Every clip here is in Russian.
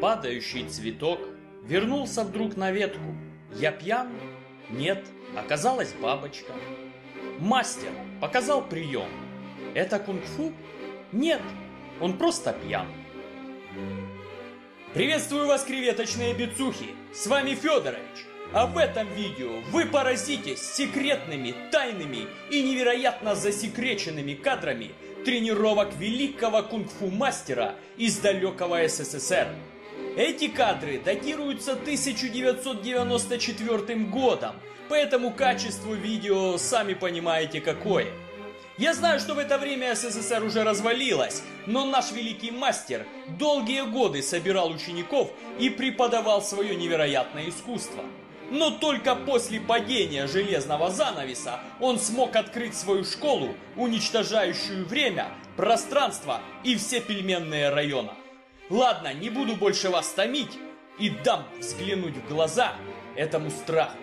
Падающий цветок вернулся вдруг на ветку. Я пьян? Нет, оказалась бабочка. Мастер показал прием. Это кунг-фу? Нет, он просто пьян. Приветствую вас, креветочные бицухи! С вами Федорович. А в этом видео вы поразитесь секретными, тайными и невероятно засекреченными кадрами тренировок великого кунг-фу мастера из далекого СССР. Эти кадры датируются 1994 годом, поэтому качество видео сами понимаете какое. Я знаю, что в это время СССР уже развалилась, но наш великий мастер долгие годы собирал учеников и преподавал свое невероятное искусство. Но только после падения железного занавеса он смог открыть свою школу, уничтожающую время, пространство и все пельменные района. Ладно, не буду больше вас томить и дам взглянуть в глаза этому страху.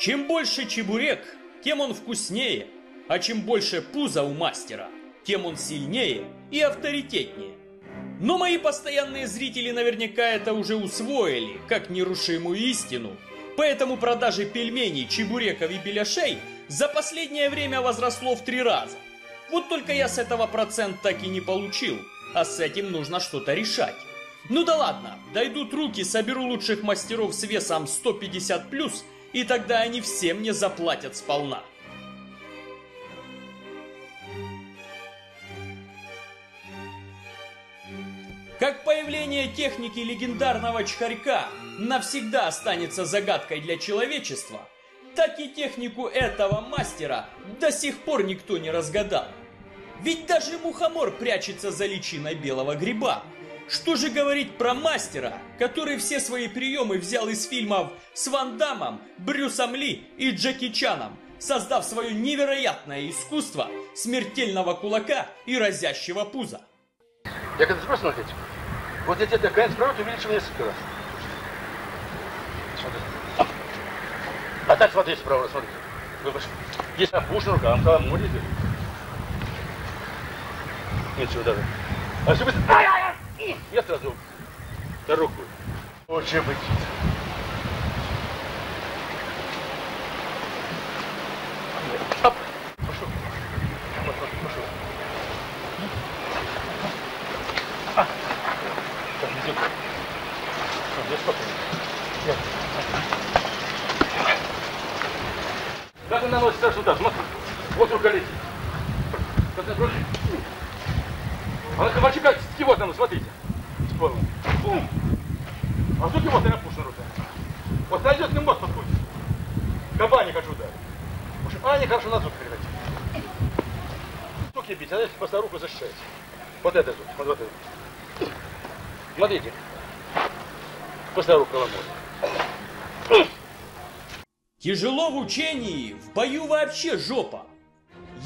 Чем больше чебурек, тем он вкуснее, а чем больше пуза у мастера, тем он сильнее и авторитетнее. Но мои постоянные зрители наверняка это уже усвоили, как нерушимую истину. Поэтому продажи пельменей, чебуреков и беляшей за последнее время возросло в три раза. Вот только я с этого процент так и не получил, а с этим нужно что-то решать. Ну да ладно, дойдут руки, соберу лучших мастеров с весом 150+, плюс, и тогда они все мне заплатят сполна. Как появление техники легендарного Чхарька навсегда останется загадкой для человечества, так и технику этого мастера до сих пор никто не разгадал. Ведь даже мухомор прячется за личиной белого гриба. Что же говорить про мастера, который все свои приемы взял из фильмов с Ван Дамом, Брюсом Ли и Джеки Чаном, создав свое невероятное искусство смертельного кулака и разящего пуза. Я когда сброс смотреть, вот эти такая справа увеличил несколько раз. Смотри. А так смотри справа, смотри. Выбачь. Есть опушена рука, а там море идет. Ничего даже. А все быстро. Ай-яй-яй! Я сразу на руку. Очень быть. Оп. Пошел. Пошел, пошел. А. Так, идем. Здесь спокойно. Я. Как он наносится сюда? Смотри. Вот рука летит. Как на дрожжи. А на кабачка кивот нам, смотрите. Спорно. Бум. А тут кивот на пушна рука. Вот найдет нему мост подходит. Каба не хочу ударить. В общем, а, не хорошо на зуб передать. Суки бить, а дальше просто руку защищаете. Вот это зуб, вот, вот это. Смотрите. После руку ломать. Тяжело в учении, в бою вообще жопа.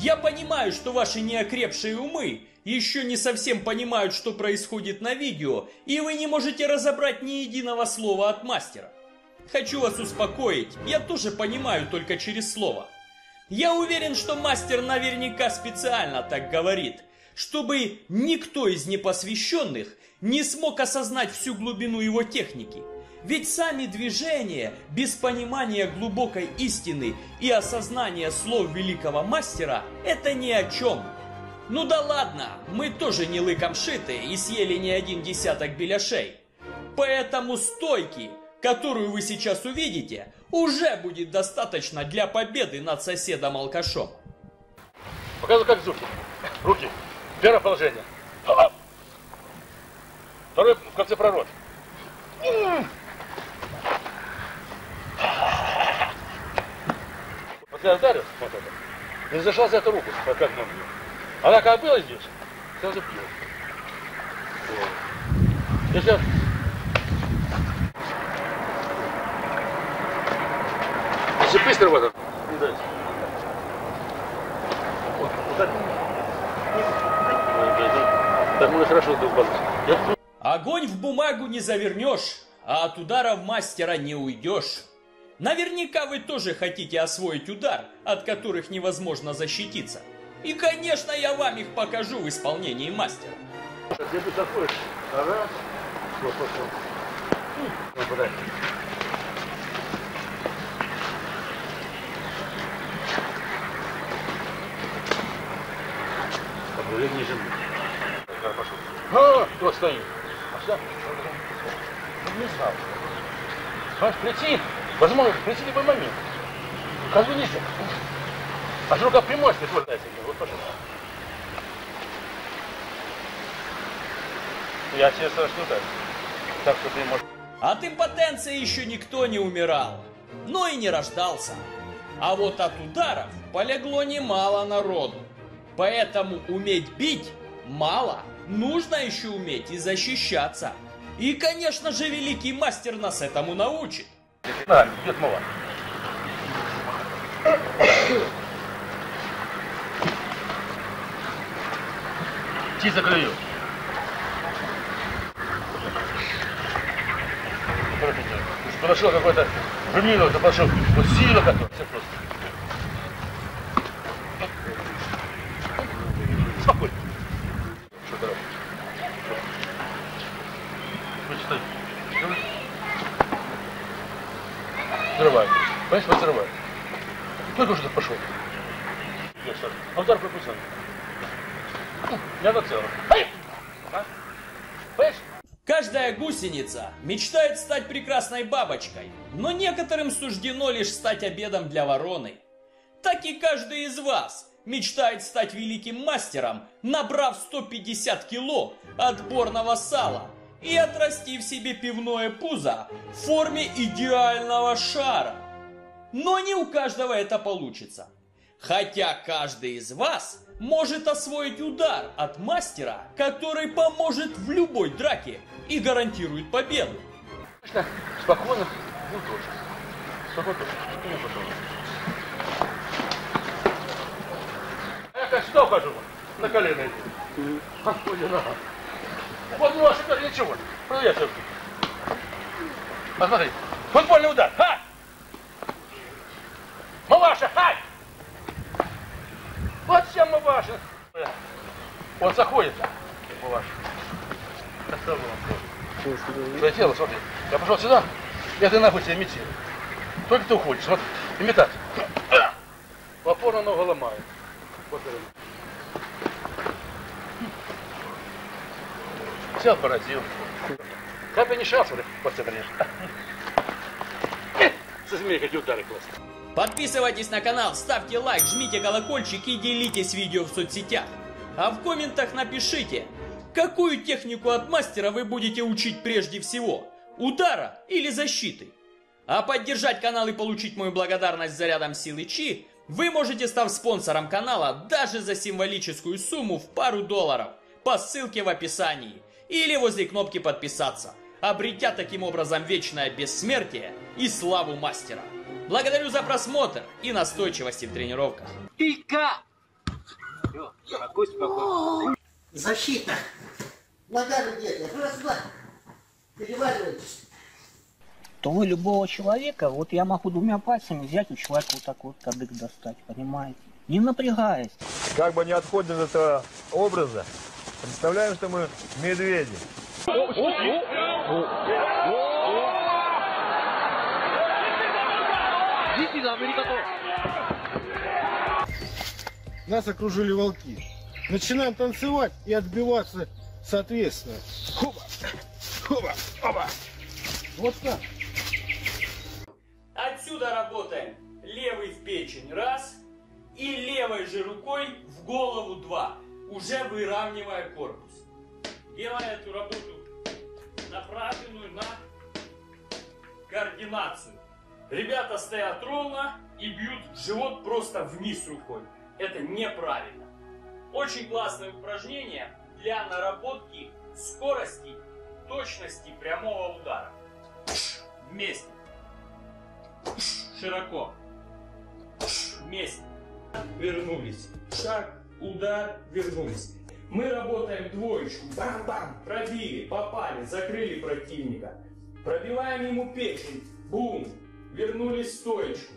Я понимаю, что ваши неокрепшие умы еще не совсем понимают, что происходит на видео, и вы не можете разобрать ни единого слова от мастера. Хочу вас успокоить, я тоже понимаю только через слово. Я уверен, что мастер наверняка специально так говорит, чтобы никто из непосвященных не смог осознать всю глубину его техники. Ведь сами движения, без понимания глубокой истины и осознания слов великого мастера, это ни о чем. Ну да ладно, мы тоже не лыком шиты и съели не один десяток беляшей. Поэтому стойки, которую вы сейчас увидите, уже будет достаточно для победы над соседом-алкашом. Показывай, как зубки. Руки. Первое положение. Второе в конце пророт. Я ударил, вот это. Не зашла за эту руку, как нам бьет. Она как была здесь, сразу бьет. Вот. Если Если быстро вот это, не дать. Вот, вот так. Так мы хорошо долбались. Огонь в бумагу не завернешь, а от удара в мастера не уйдешь. Наверняка вы тоже хотите освоить удар, от которых невозможно защититься. И, конечно, я вам их покажу в исполнении мастера. Где ты заходишь? Раз. Вот, пошел. Подвели ниже. Да, пошел. А, кто стоит? А что? Ну, не знал. Можешь прийти, возможно, в любой момент. Козу нельзя. А рука прямой, если твой Вот, пожалуйста. Я честно что так. Так что ты можешь... От импотенции еще никто не умирал, но и не рождался. А вот от ударов полегло немало народу. Поэтому уметь бить мало, нужно еще уметь и защищаться. И, конечно же, великий мастер нас этому научит. На, дед мова. Ти закрою. Подошел какой-то Жемилов, да пошел. Вот сила какая. Все просто. Спокойно. Что дорога? Вычитай. Взрывай. Понимаешь, вот взрывай. Только что пошел. А удар пропустил. Я на целом. Ай! А? Понимаешь? Каждая гусеница мечтает стать прекрасной бабочкой, но некоторым суждено лишь стать обедом для вороны. Так и каждый из вас мечтает стать великим мастером, набрав 150 кило отборного сала и отрастив себе пивное пузо в форме идеального шара. Но не у каждого это получится. Хотя каждый из вас может освоить удар от мастера, который поможет в любой драке и гарантирует победу. Спокойно, ну тоже. Спокойно, пожалуйста. А я сюда ухожу, на колено иди. Господи, на. Вот не ваша даже ничего. Проверь все. Посмотри, футбольный удар. Ха! Мамаша, хай! Вот всем Мамаша. Он заходит. Мамаша. Оставил он. Смотри. Я пошел сюда, я ты нахуй тебя имитирую. Только ты уходишь, смотри, имитация. В опору ногу ломает. Вот это. Взял, поразил. Как бы не шансов, посмотри. Со змеей какие удары классные. Подписывайтесь на канал, ставьте лайк, жмите колокольчик и делитесь видео в соцсетях. А в комментах напишите, какую технику от мастера вы будете учить прежде всего, удара или защиты. А поддержать канал и получить мою благодарность зарядом силы Чи вы можете, став спонсором канала даже за символическую сумму в пару долларов по ссылке в описании или возле кнопки подписаться, обретя таким образом вечное бессмертие и славу мастера. Благодарю за просмотр и настойчивости в тренировках. Спокойно, спокойно. Защита. Нога где-то. То вы любого человека, вот я могу двумя пальцами взять у человека вот так вот кадык достать, понимаете? Не напрягаясь. Как бы не отходим от этого образа, представляем, что мы медведи. Нас окружили волки. Начинаем танцевать и отбиваться соответственно. Хоба, хоба, хоба. Вот так. Отсюда работаем. Левый в печень раз и левой же рукой в голову два, уже выравнивая корпус. Делая эту работу направленную на координацию. Ребята стоят ровно и бьют живот просто вниз рукой. Это неправильно. Очень классное упражнение для наработки скорости, точности прямого удара. Вместе. Широко. Вместе. Вернулись. Шаг, удар, вернулись. Мы работаем двоечку. Бам-бам. Пробили, попали, закрыли противника. Пробиваем ему печень. Бум. Вернулись в стоечку.